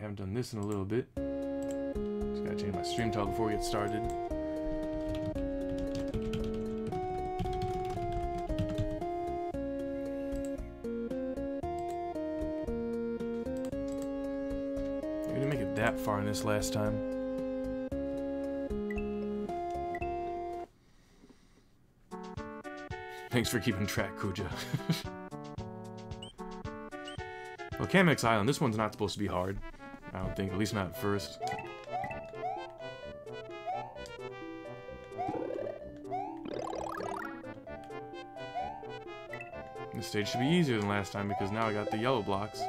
haven't done this in a little bit. Just gotta change my stream title before we get started. We didn't make it that far in this last time. Thanks for keeping track, Kuja. well, Kamek's Island, this one's not supposed to be hard. I don't think, at least not at first. This stage should be easier than last time because now I got the yellow blocks.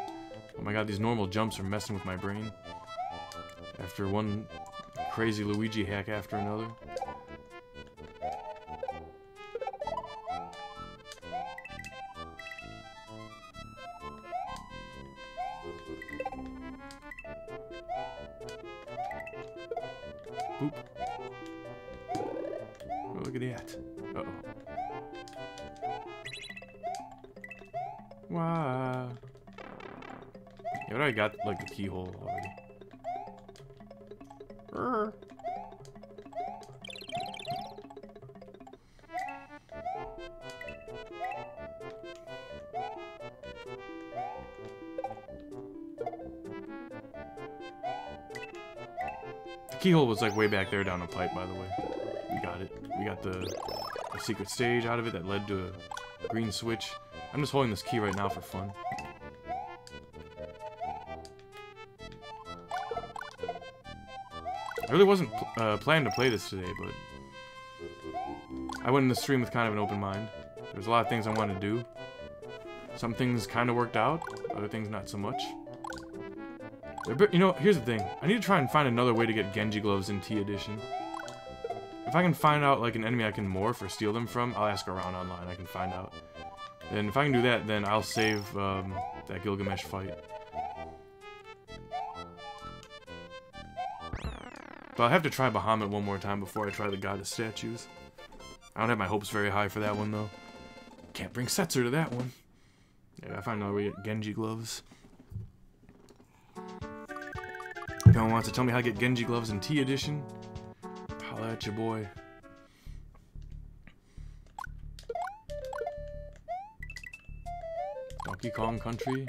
Oh my god, these normal jumps are messing with my brain. After one crazy Luigi hack after another. Keyhole was like way back there down the pipe, by the way. We got it. We got the, the secret stage out of it that led to a green switch. I'm just holding this key right now for fun. I really wasn't pl uh, planning to play this today, but I went in the stream with kind of an open mind. There's a lot of things I wanted to do. Some things kind of worked out, other things not so much. You know, here's the thing. I need to try and find another way to get Genji gloves in T edition. If I can find out like an enemy I can morph or steal them from, I'll ask around online. I can find out. And if I can do that, then I'll save um, that Gilgamesh fight. But I'll have to try Bahamut one more time before I try the Goddess statues. I don't have my hopes very high for that one, though. Can't bring Setzer to that one. Yeah, I find another way to get Genji gloves. Anyone wants to tell me how to get Genji gloves in T edition, holla at your boy. Donkey Kong Country.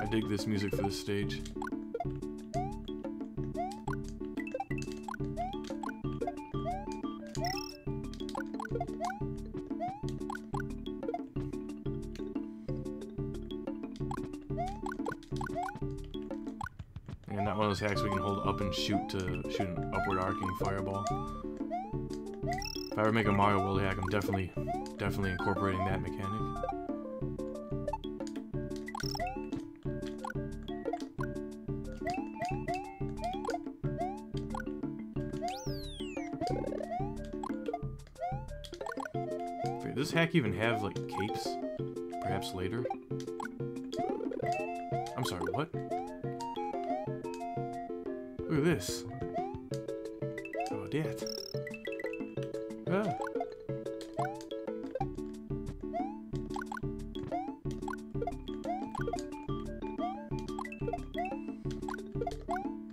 I dig this music for this stage. And not one of those hacks we can hold up and shoot to shoot an upward arcing fireball. If I ever make a Mario World hack, I'm definitely, definitely incorporating that mechanic. Does this hack even have, like, capes? Perhaps later? I'm sorry, what? Look at this. About that? Ah.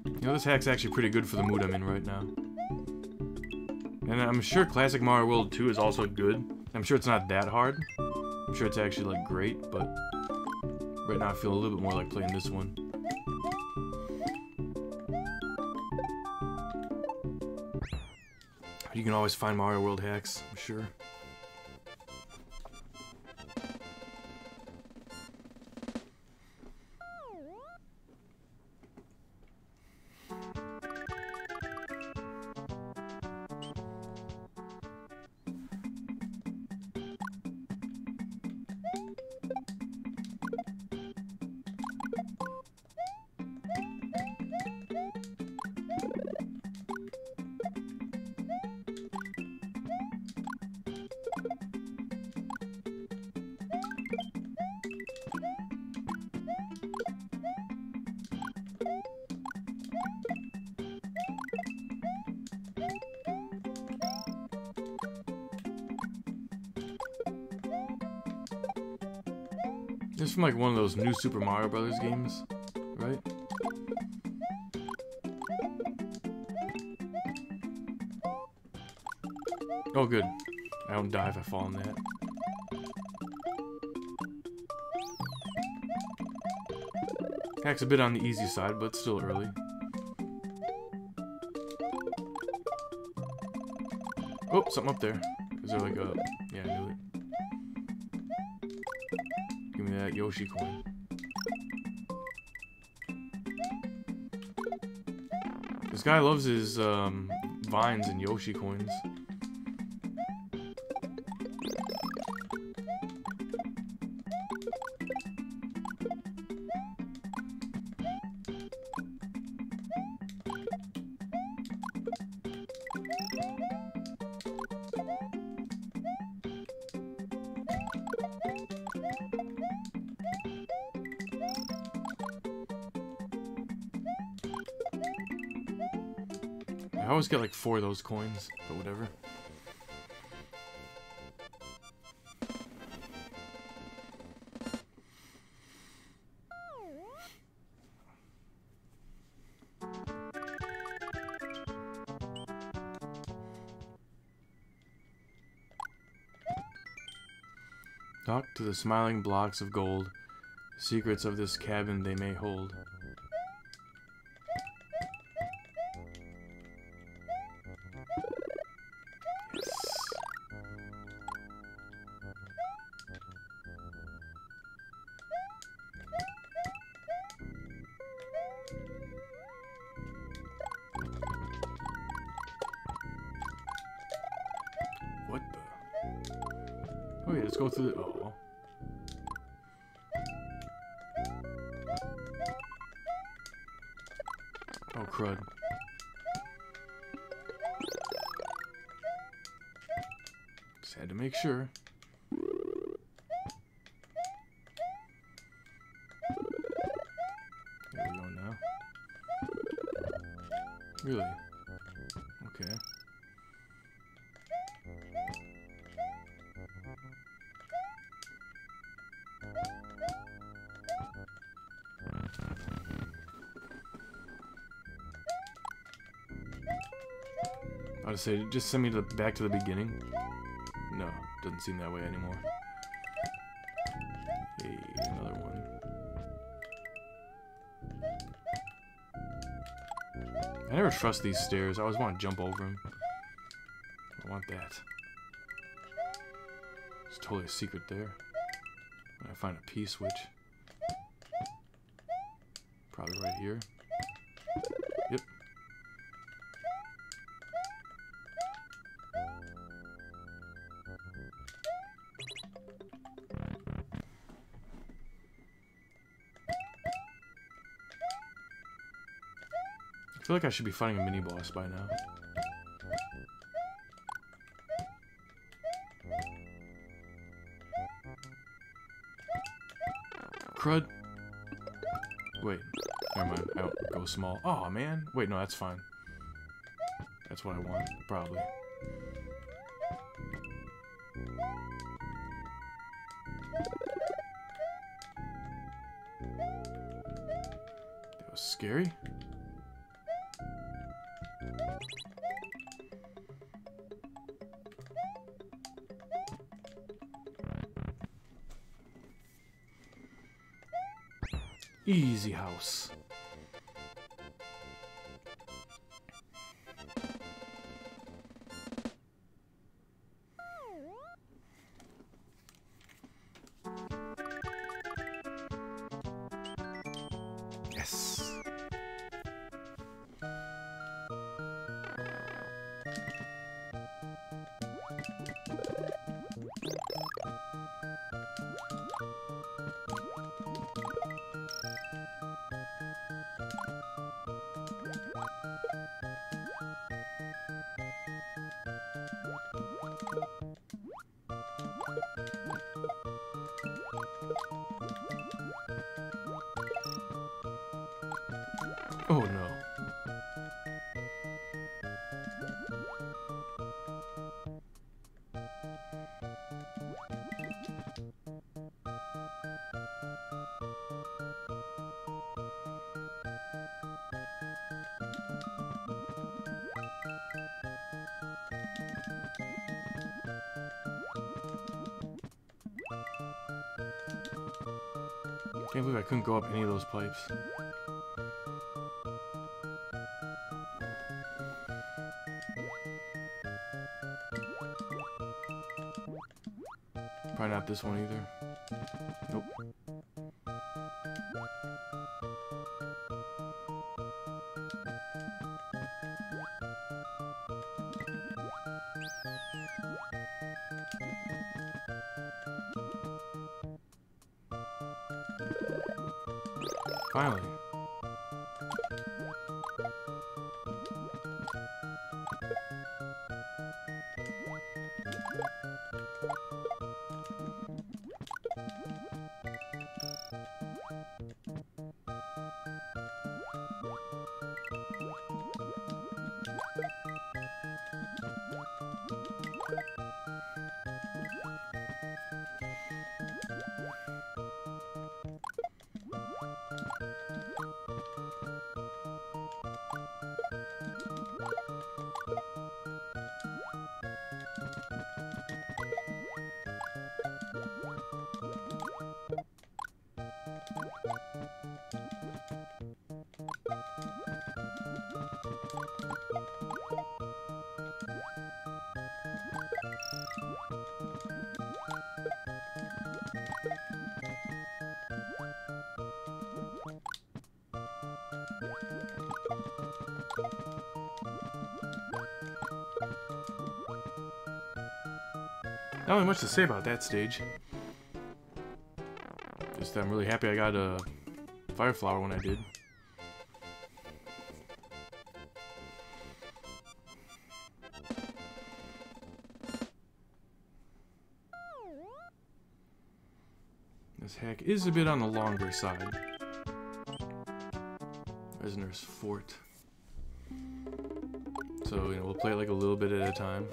You know, this hack's actually pretty good for the mood I'm in right now. And I'm sure Classic Mario World 2 is also good. I'm sure it's not that hard. I'm sure it's actually, like, great, but... Right now I feel a little bit more like playing this one. You can always find Mario World hacks, I'm sure. This is from like one of those new Super Mario Brothers games, right? Oh, good. I don't die if I fall in that. Heck's a bit on the easy side, but still early. Oh, something up there. Is there like a... Yoshi coin. This guy loves his um, vines and Yoshi coins. I always get like four of those coins, but whatever. Talk to the smiling blocks of gold. Secrets of this cabin they may hold. Say, just send me to back to the beginning. No, doesn't seem that way anymore. Hey, another one. I never trust these stairs. I always want to jump over them. I want that. It's totally a secret there. I find a P switch. Probably right here. Feel like I should be fighting a mini boss by now. Crud. Wait, never mind. I don't go small. Oh man. Wait, no, that's fine. That's what I want, probably. House. you Can't believe I couldn't go up any of those pipes. Probably not this one either. Nope. Finally. Not really much to say about that stage. Just I'm really happy I got a fire flower when I did. This hack is a bit on the longer side. Reznor's Fort. So, you know, we'll play it like a little bit at a time.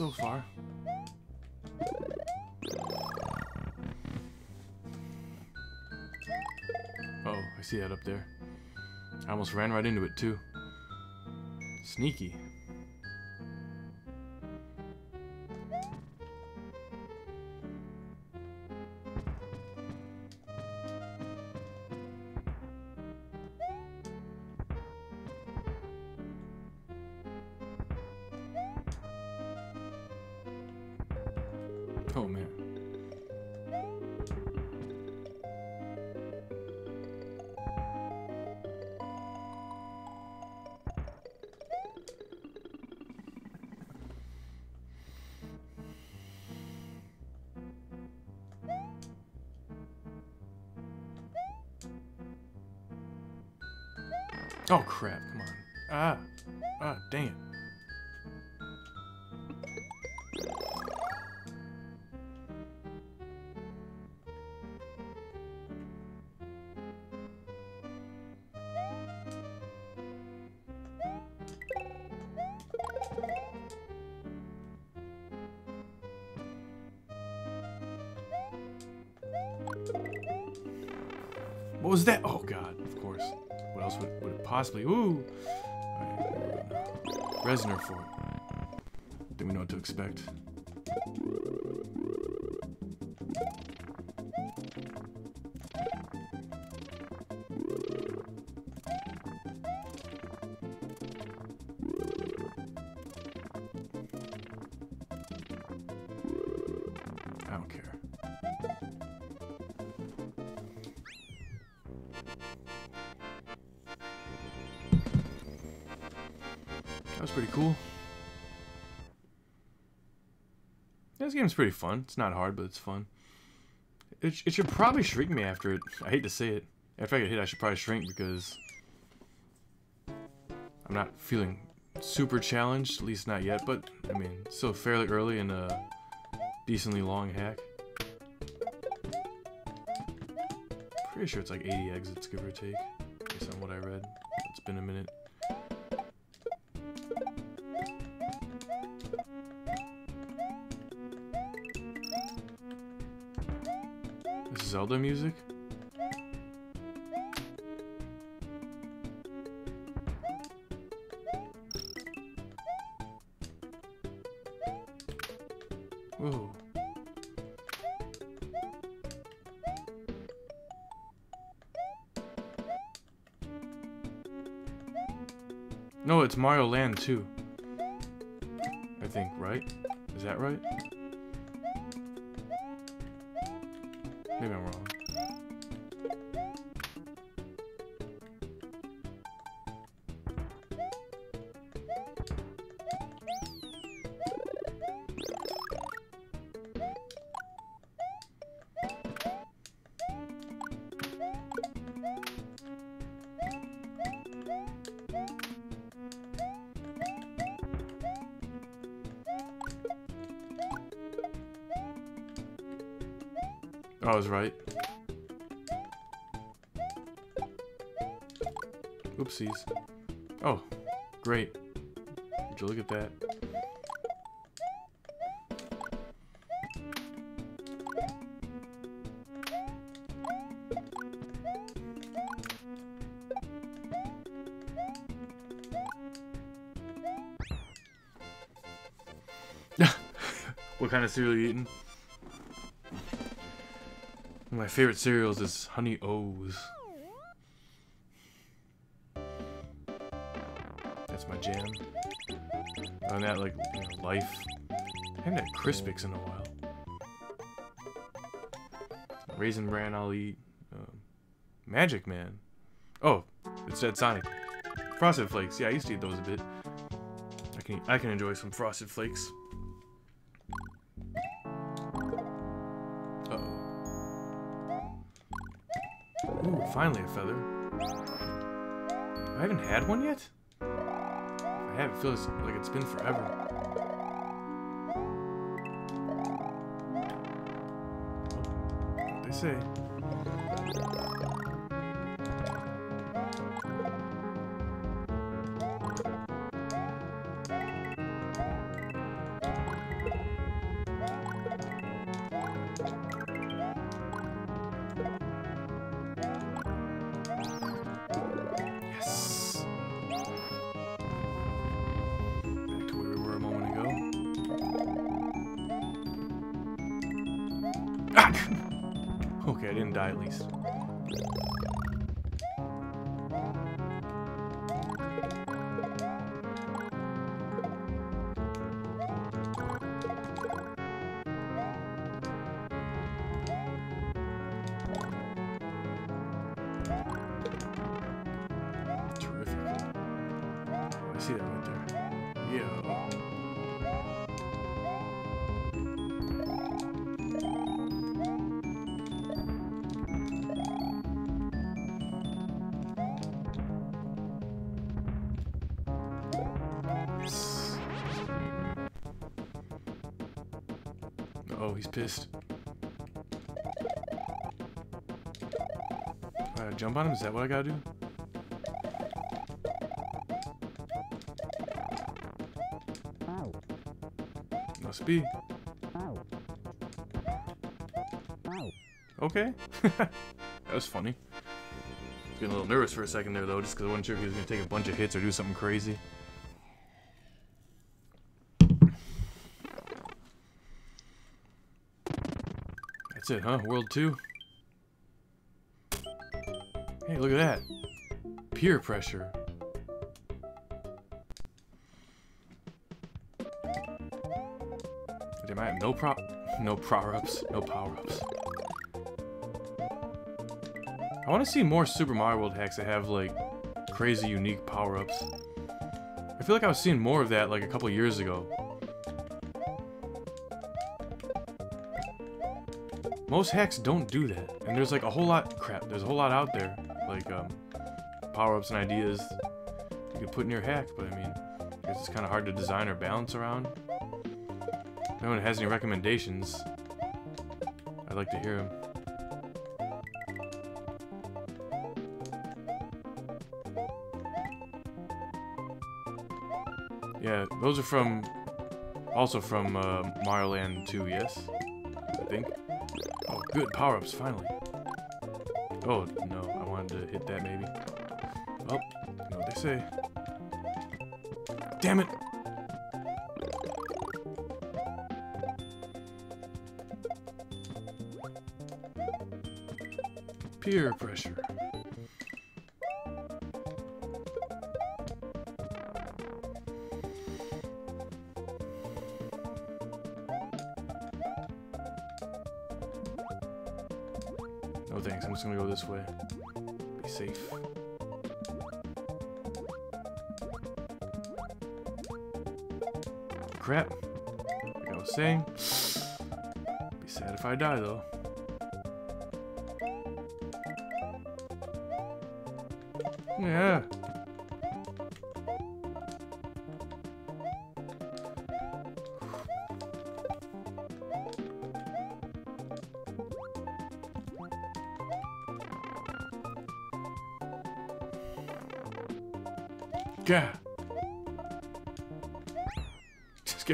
So far. Oh, I see that up there. I almost ran right into it too. Sneaky. Oh man. Oh crap, come on. Ah. Ah, dang possibly? Ooh! Right, Reznor Fort. Then we know what to expect. That was pretty cool. This game's pretty fun. It's not hard, but it's fun. It, it should probably shrink me after it. I hate to say it. After I get hit, I should probably shrink because I'm not feeling super challenged, at least not yet, but I mean, still fairly early in a decently long hack. Pretty sure it's like 80 exits, give or take, based on what I read. It's been a minute. Zelda music? Whoa. No, it's Mario Land 2. I think, right? Is that right? I was right. Oopsies. Oh, great. Would you look at that? what kind of cereal are you eating? My favorite cereals is Honey O's. That's my jam. On that, like, you know, life. I haven't had Crispix in a while. Raisin Bran I'll eat. Um, Magic Man. Oh, it said Sonic. Frosted Flakes. Yeah, I used to eat those a bit. I can I can enjoy some Frosted Flakes. Finally a feather. I haven't had one yet? I have, it feels like it's been forever. What they say. Okay, I didn't die at least. Pissed. Uh, jump on him? Is that what I gotta do? Must be. Okay. that was funny. I was getting a little nervous for a second there, though, just because I wasn't sure if he was going to take a bunch of hits or do something crazy. That's it, huh? World 2? Hey, look at that. Peer pressure. Damn, I have no pro- no power-ups, no power-ups. I want to see more Super Mario World hacks that have, like, crazy unique power-ups. I feel like I was seeing more of that, like, a couple years ago. Most hacks don't do that. And there's like a whole lot, crap, there's a whole lot out there. Like, um, power-ups and ideas you could put in your hack, but I mean, I it's kind of hard to design or balance around. If anyone has any recommendations, I'd like to hear them. Yeah, those are from, also from uh, Mario Land 2, yes? Good, power-ups, finally. Oh, no, I wanted to hit that maybe. Oh, you know what they say. Damn it! Peer pressure. No thanks, I'm just gonna go this way. Be safe. Crap. Like I was saying. Be sad if I die though. Yeah.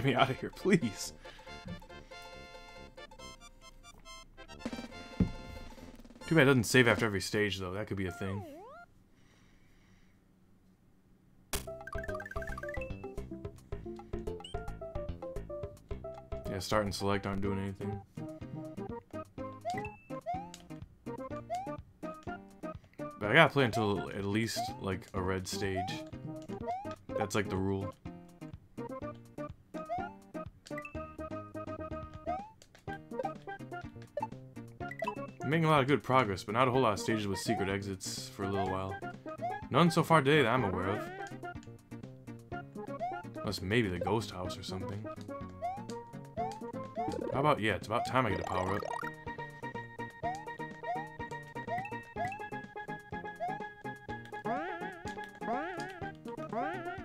Me out of here, please. Too bad it doesn't save after every stage, though. That could be a thing. Yeah, start and select aren't doing anything. But I gotta play until at least, like, a red stage. That's like the rule. I'm making a lot of good progress, but not a whole lot of stages with secret exits for a little while. None so far today that I'm aware of. Unless maybe the ghost house or something. How about, yeah, it's about time I get a power up.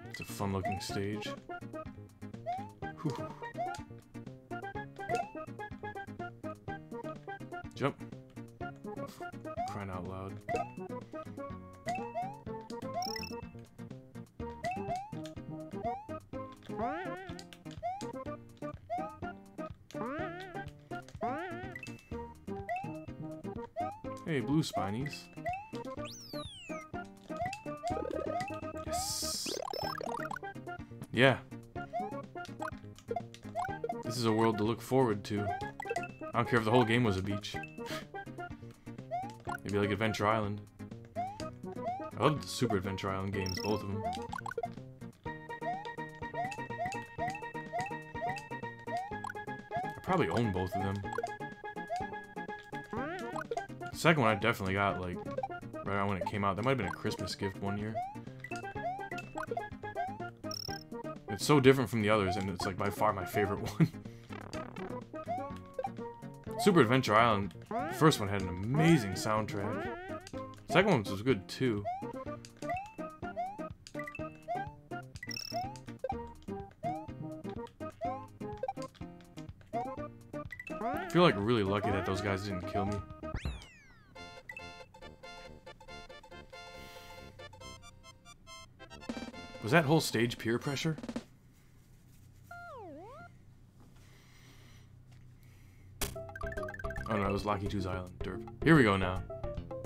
It's a fun looking stage. Whew. Blue spinies. Yes. Yeah. This is a world to look forward to. I don't care if the whole game was a beach. Maybe like Adventure Island. I love the Super Adventure Island games, both of them. I probably own both of them. Second one I definitely got, like, right around when it came out. That might have been a Christmas gift one year. It's so different from the others, and it's, like, by far my favorite one. Super Adventure Island, the first one had an amazing soundtrack. Second one was good, too. I feel like really lucky that those guys didn't kill me. Was that whole stage peer pressure? Oh no, it was Lakitu's Island. Derp. Here we go now.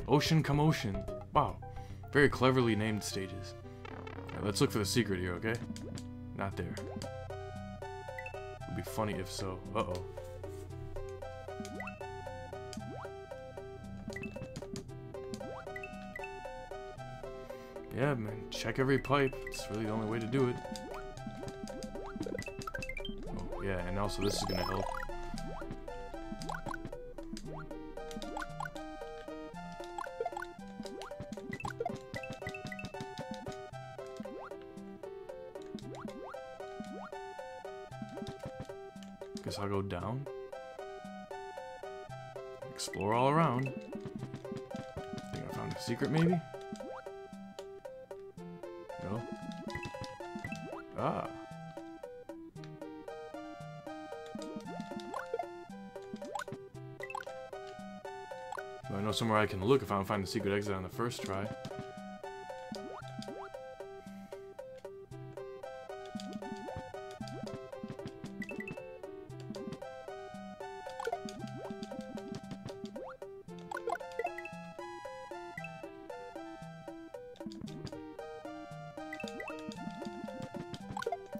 Ocean Commotion. Wow. Very cleverly named stages. Right, let's look for the secret here, okay? Not there. Would be funny if so. Uh-oh. Yeah, man. Check every pipe. It's really the only way to do it. Oh, yeah, and also this is gonna help. Guess I'll go down. explore all around. Think I found a secret, maybe? Know somewhere I can look if I don't find the secret exit on the first try.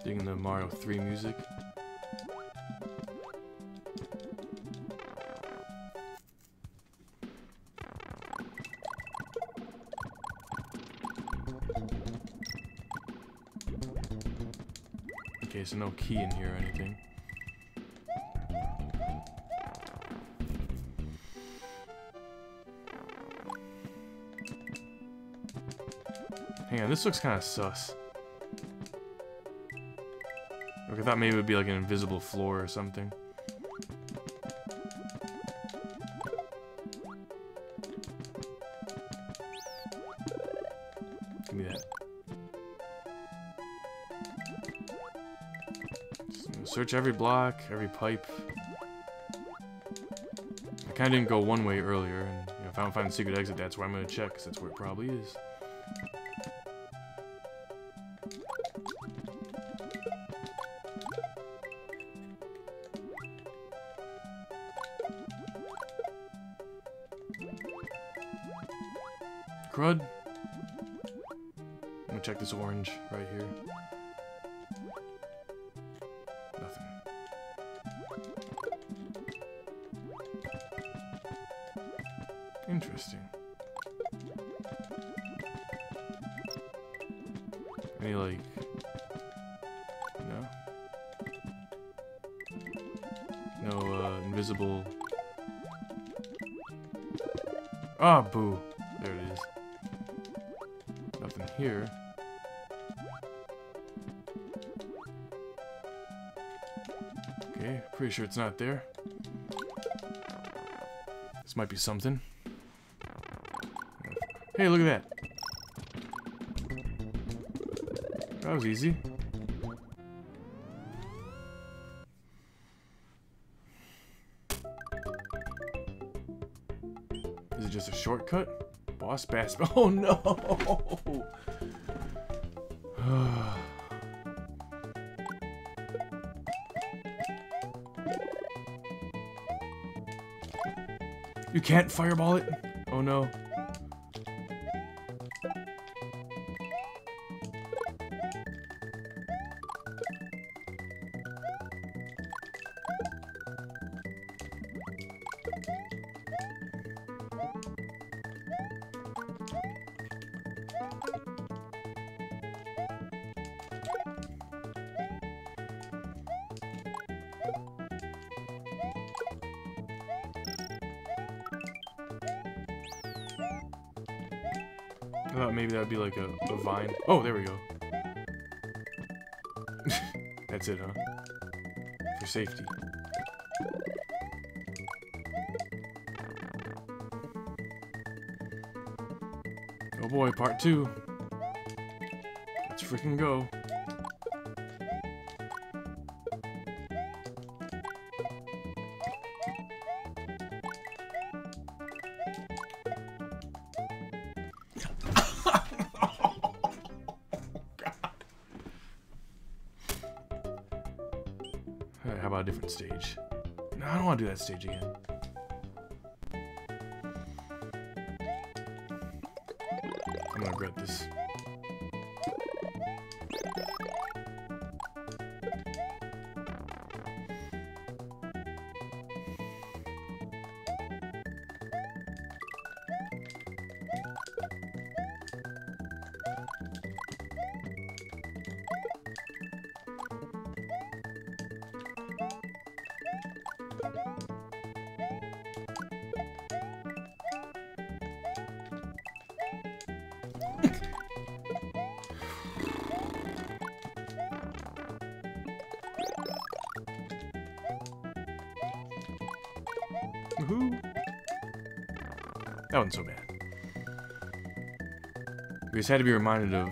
Digging the Mario 3 music. So no key in here or anything. Hang on, this looks kind of sus. Like, I thought maybe it would be like an invisible floor or something. Search every block, every pipe. I kind of didn't go one way earlier, and you know, if I don't find the secret exit, that's where I'm gonna check, because that's where it probably is. Crud. I'm gonna check this orange right here. Any like no? No uh invisible Ah boo. There it is. Nothing here. Okay, pretty sure it's not there. This might be something. Hey, look at that. That was easy. Is it just a shortcut? Boss bass. Oh no! you can't fireball it? Oh no. I thought maybe that would be like a, a vine. Oh, there we go. That's it, huh? For safety. Oh boy, part two. Let's freaking go. No, just had to be reminded of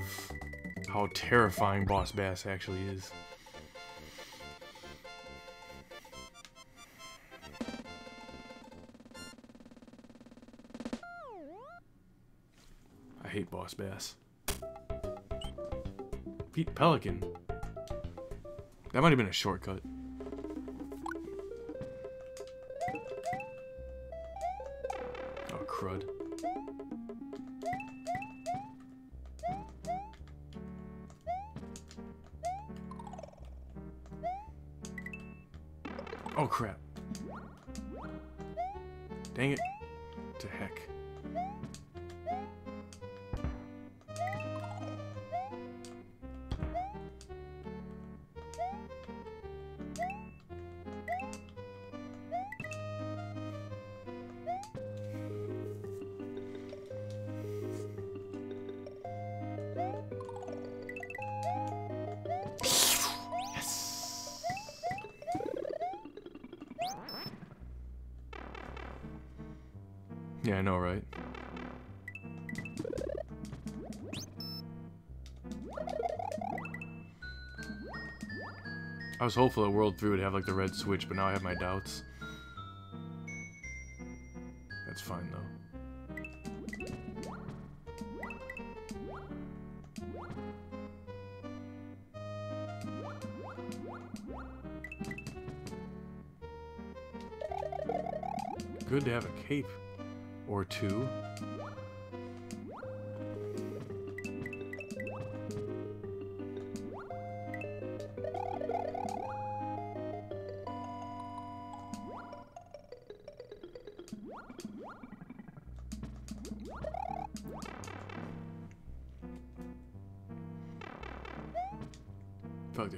how terrifying Boss Bass actually is. I hate Boss Bass. Pete Pelican. That might have been a shortcut. I was hopeful that World 3 would have like the red switch, but now I have my doubts. That's fine though. Good to have a cape or two.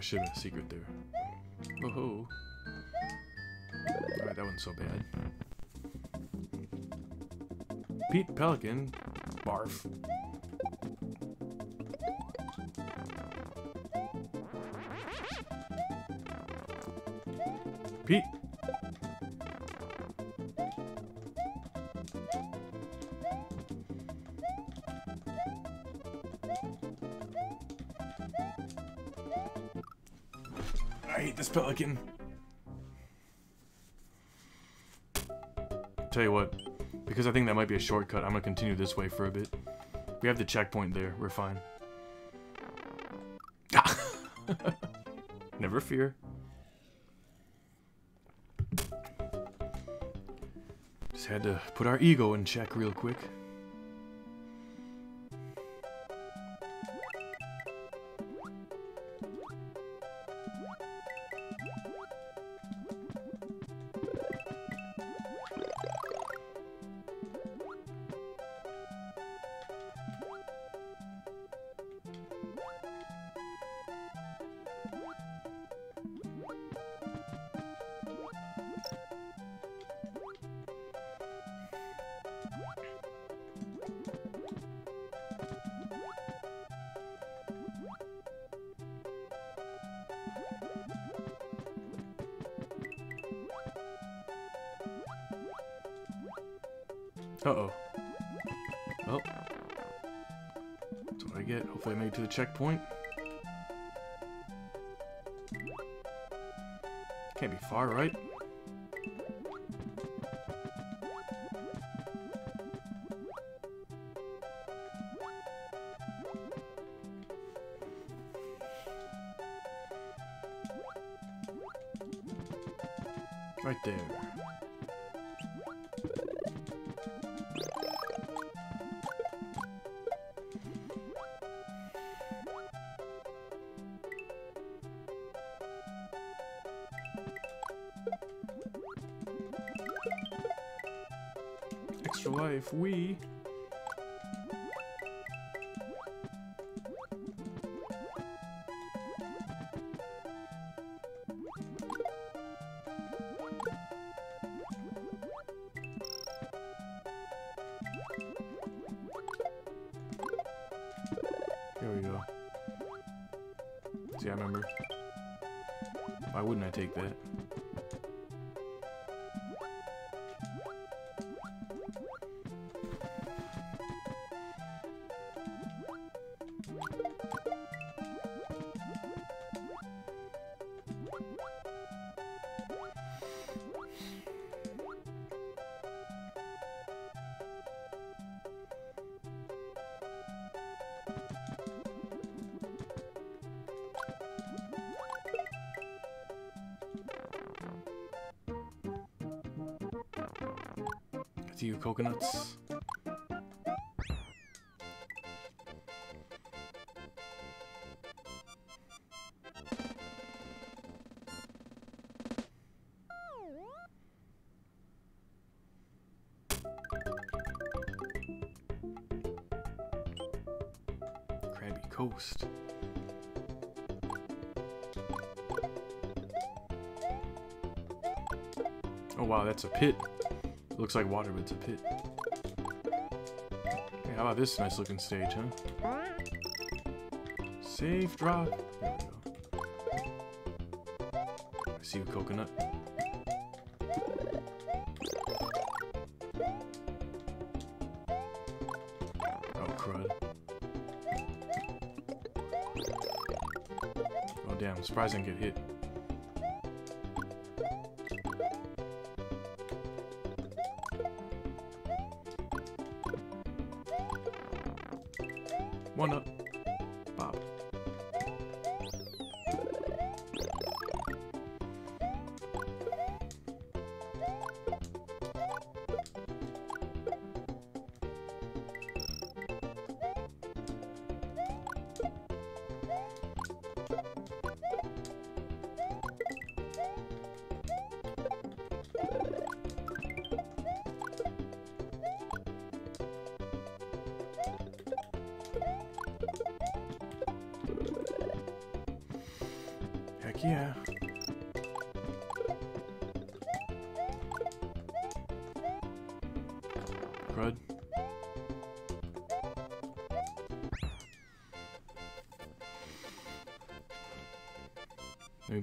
Should have been a secret there. Oh ho. Alright, that wasn't so bad. Pete Pelican. Barf. A shortcut, I'm gonna continue this way for a bit. We have the checkpoint there, we're fine. Never fear. Just had to put our ego in check real quick. Uh-oh. Well. That's what I get. Hopefully I made it to the checkpoint. Can't be far, right? Right There we go. See, I remember. Why wouldn't I take that? Coconuts. Coast. Oh wow, that's a pit. Looks like water, but it's a pit. Hey, how about this nice looking stage, huh? Safe drop. There we go. I see you, coconut. Oh, crud. Oh, damn. I'm surprised I didn't get hit.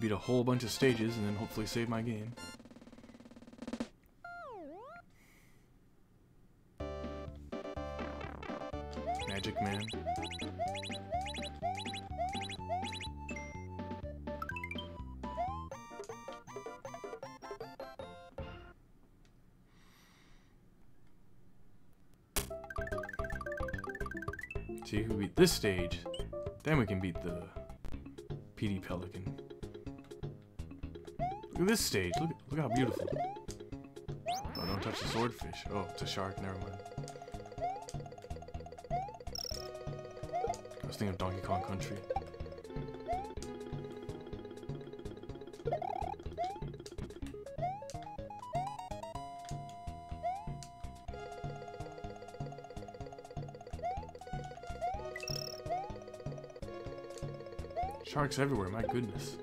Beat a whole bunch of stages and then hopefully save my game. Magic Man. See who beat this stage. Then we can beat the Pete Pelican. Look at this stage. Look, look how beautiful. Oh, don't touch the swordfish. Oh, it's a shark. Never mind. I was thinking of Donkey Kong Country. Sharks everywhere, my goodness.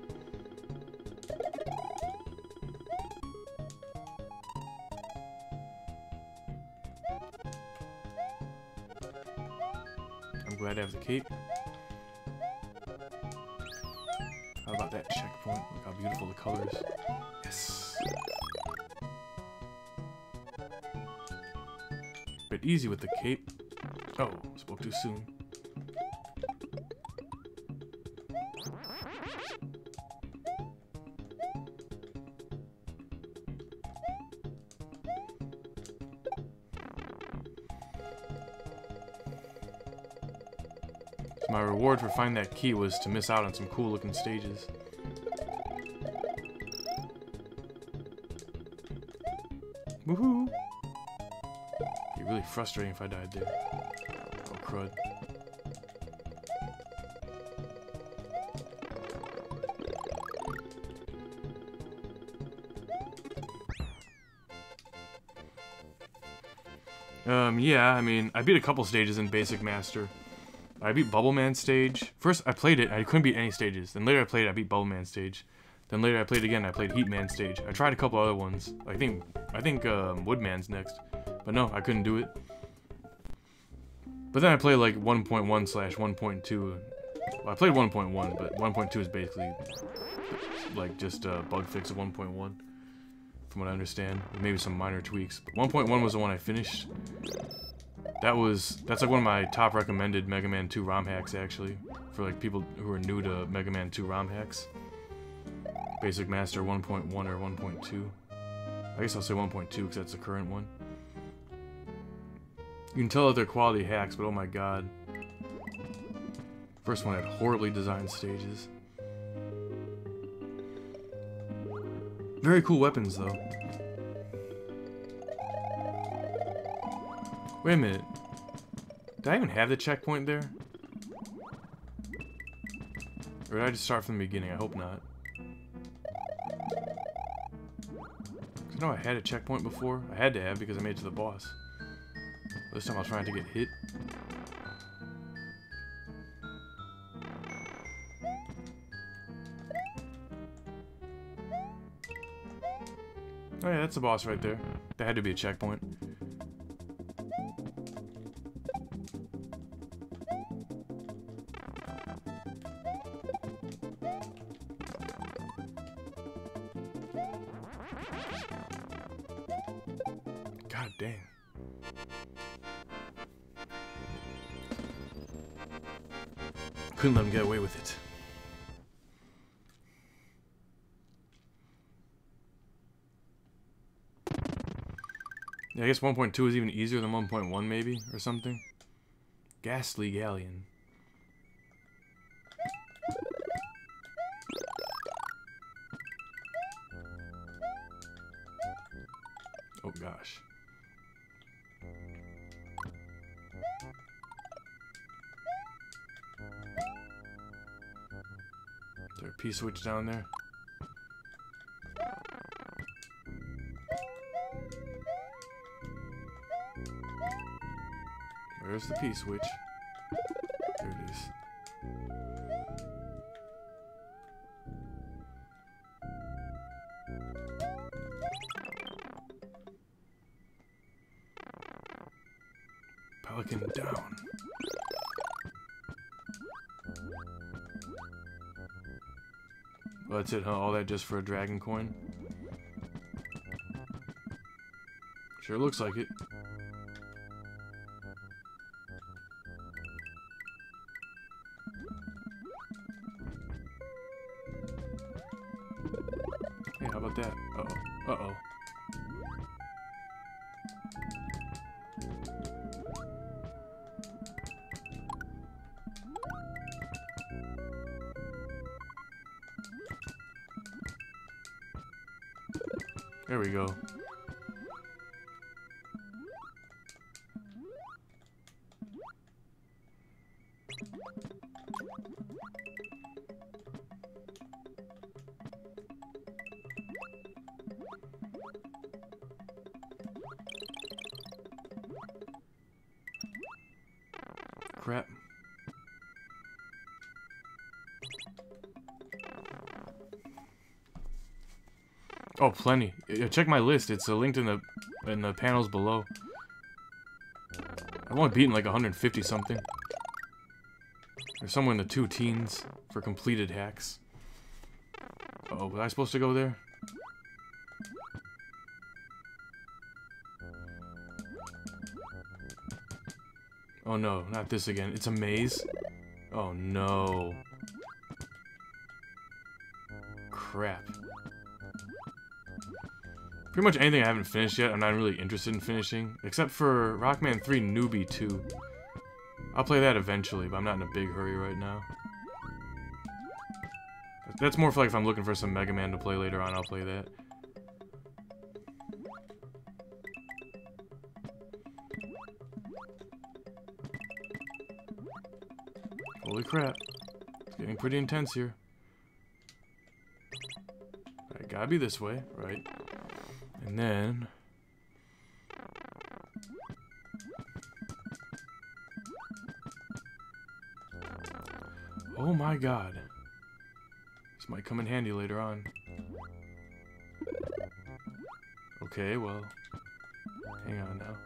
The cape. How about that checkpoint? Look how beautiful the colors. Yes! Bit easy with the cape. Oh, spoke too soon. Reward for finding that key was to miss out on some cool looking stages. Woohoo! Be really frustrating if I died there. Oh crud. Um, yeah, I mean, I beat a couple stages in Basic Master. I beat Bubble Man stage. First, I played it, I couldn't beat any stages. Then later I played I beat Bubble Man stage. Then later I played again, I played Heat Man stage. I tried a couple other ones. I think, I think um, Woodman's next. But no, I couldn't do it. But then I played like 1.1 slash 1.2. Well, I played 1.1, but 1.2 is basically like just a bug fix of 1.1 from what I understand. Maybe some minor tweaks. But 1.1 was the one I finished. That was, that's like one of my top recommended Mega Man 2 ROM hacks, actually. For like people who are new to Mega Man 2 ROM hacks. Basic Master 1.1 or 1.2. I guess I'll say 1.2 because that's the current one. You can tell that they're quality hacks, but oh my god. First one had horribly designed stages. Very cool weapons, though. Wait a minute. Did I even have the checkpoint there? Or did I just start from the beginning? I hope not. I know I had a checkpoint before. I had to have because I made it to the boss. This time I was trying to get hit. Oh yeah, that's the boss right there. That had to be a checkpoint. Couldn't let him get away with it. Yeah, I guess 1.2 is even easier than 1.1 maybe, or something. Ghastly Galleon. P-switch down there? Where's the P-switch? There it is. Pelican down. Well, that's it, huh? All that just for a dragon coin? Sure looks like it. Oh, plenty. Check my list. It's uh, linked in the in the panels below. I've only beaten like 150 something. Or somewhere in the two teens for completed hacks. Uh oh, was I supposed to go there? Oh no, not this again. It's a maze. Oh no. Crap. Pretty much anything I haven't finished yet, I'm not really interested in finishing. Except for Rockman 3 Newbie 2. I'll play that eventually, but I'm not in a big hurry right now. That's more for like if I'm looking for some Mega Man to play later on, I'll play that. Holy crap. It's getting pretty intense here. I gotta be this way, right? And then... Oh my god. This might come in handy later on. Okay, well... Hang on now.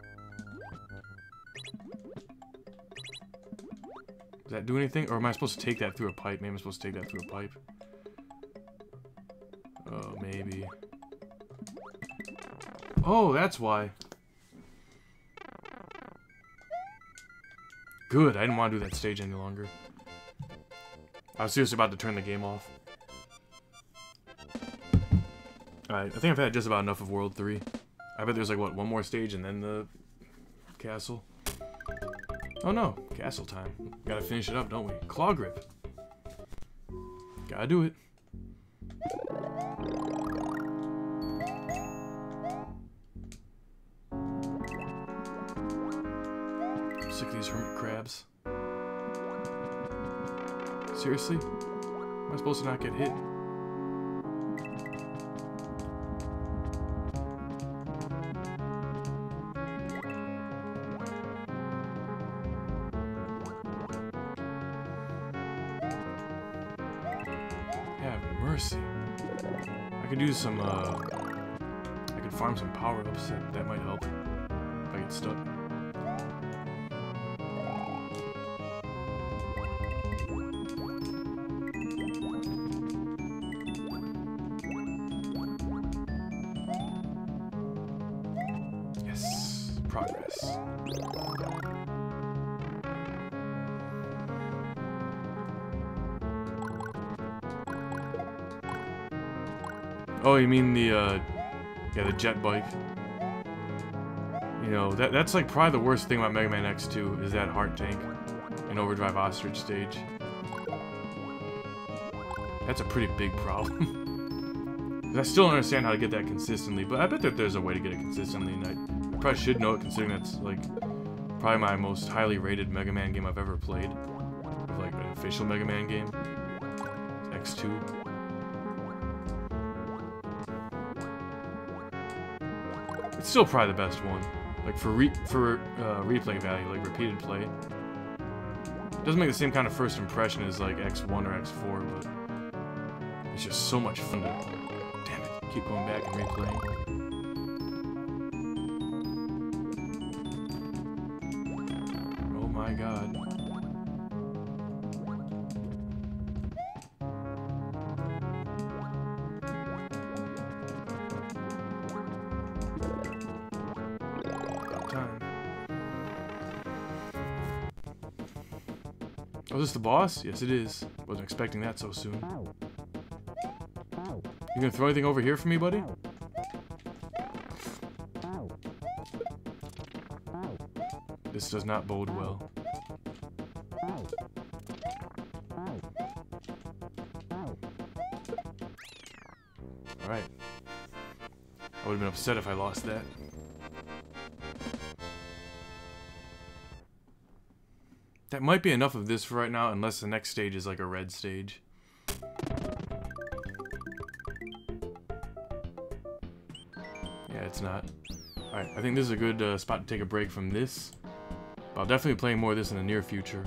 Does that do anything? Or am I supposed to take that through a pipe? Maybe I'm supposed to take that through a pipe. Oh, maybe. Oh, that's why. Good, I didn't want to do that stage any longer. I was seriously about to turn the game off. Alright, I think I've had just about enough of World 3. I bet there's like, what, one more stage and then the castle? Oh no, castle time. Gotta finish it up, don't we? Claw grip. Gotta do it. These hermit crabs. Seriously? Am I supposed to not get hit? Have mercy. I could use some, uh... I could farm some power-ups. That, that might help. If I get stuck. Oh, you mean the, uh, yeah, the jet bike. You know, that that's like probably the worst thing about Mega Man X2 is that heart tank in Overdrive Ostrich stage. That's a pretty big problem. I still don't understand how to get that consistently, but I bet that there's a way to get it consistently, and I, I probably should know it considering that's, like, probably my most highly rated Mega Man game I've ever played. Like, an official Mega Man game. X2. It's still probably the best one. Like for re for uh, replay value, like repeated play. It Doesn't make the same kind of first impression as like X1 or X4, but it's just so much fun to. Damn it! Keep going back and replaying. The boss? Yes, it is. Wasn't expecting that so soon. You gonna throw anything over here for me, buddy? This does not bode well. Alright. I would've been upset if I lost that. That might be enough of this for right now, unless the next stage is like a red stage. Yeah, it's not. Alright, I think this is a good uh, spot to take a break from this. I'll definitely be playing more of this in the near future.